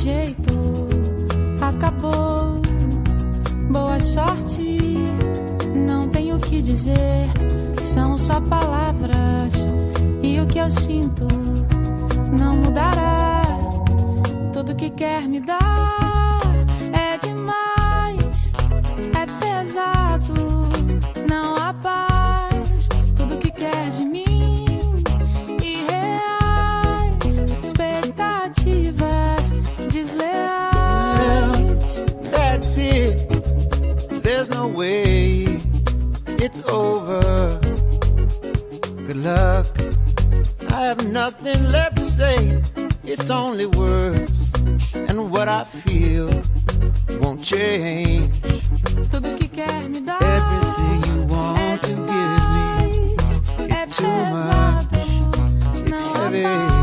jeito. Acabou. Boa sorte. Não tenho o que dizer. São só palavras. E o que eu sinto não mudará. Tudo que quer me dar. away. It's over. Good luck. I have nothing left to say. It's only words and what I feel won't change. Tudo que quer me dar. Everything you want to give me. It's too much. It's heavy.